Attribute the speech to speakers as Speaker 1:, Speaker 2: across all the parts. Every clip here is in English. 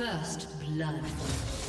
Speaker 1: First blood.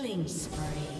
Speaker 1: Killing spree.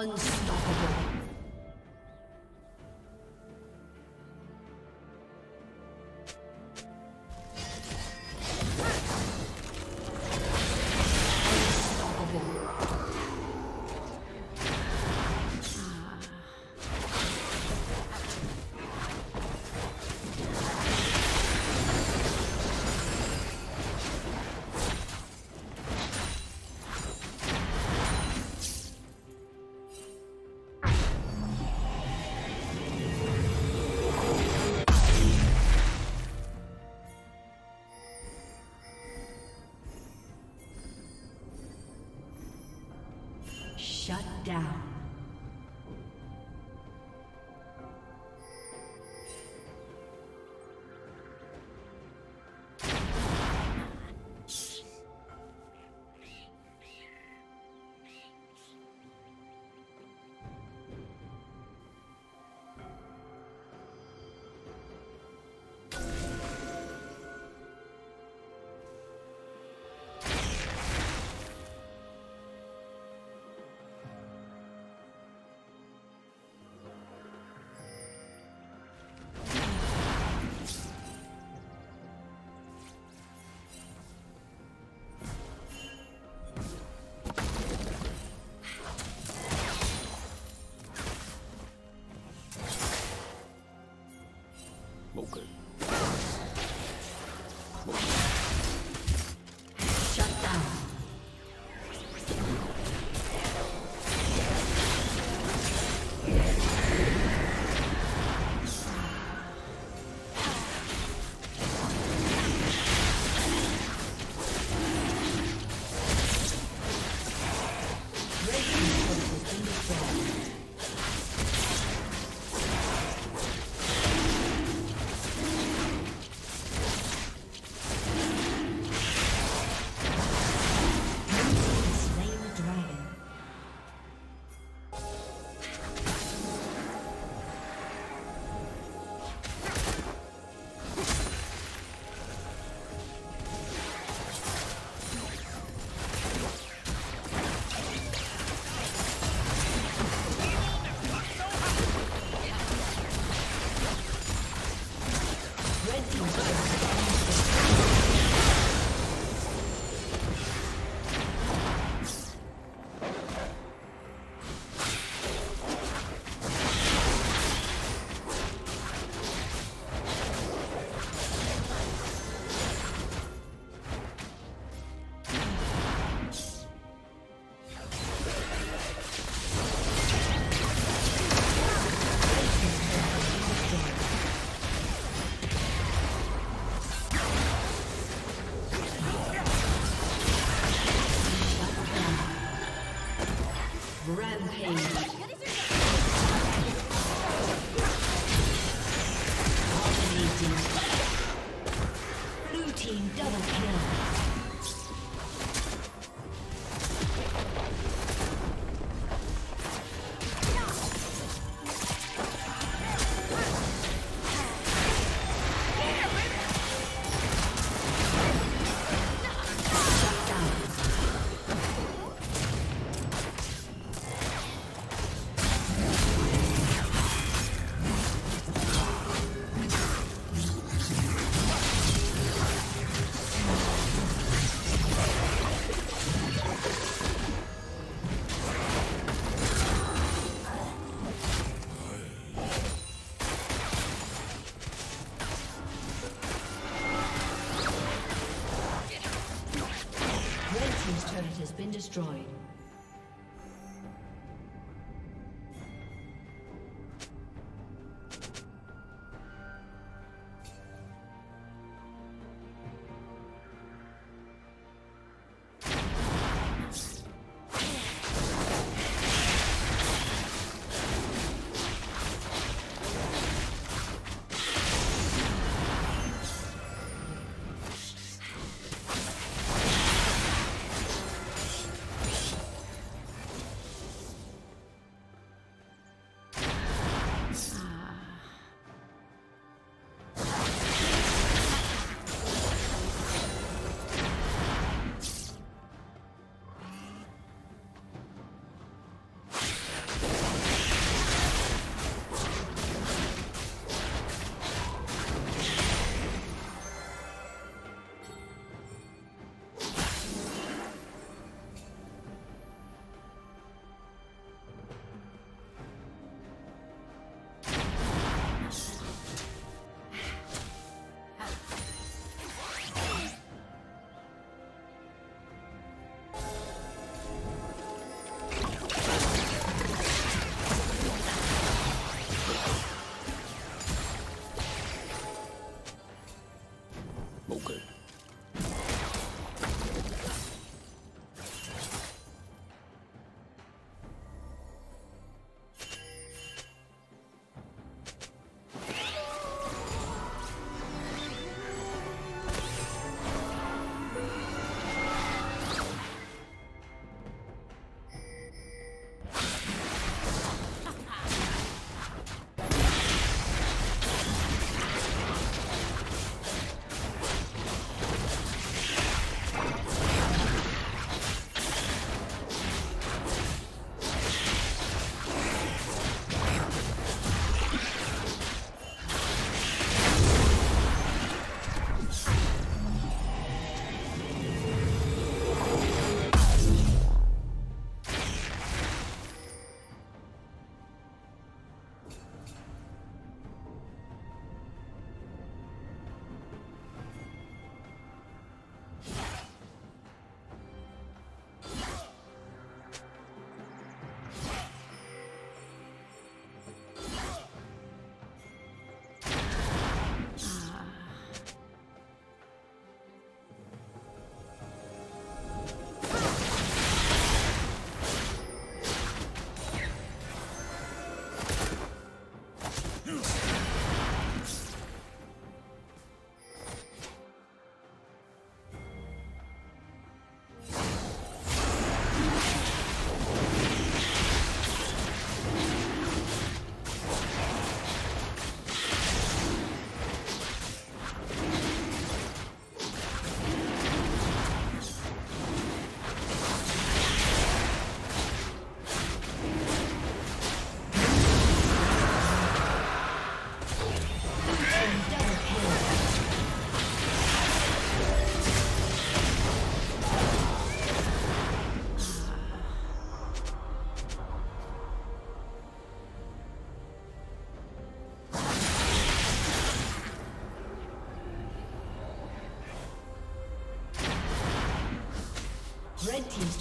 Speaker 1: Unstoppable. Shut down.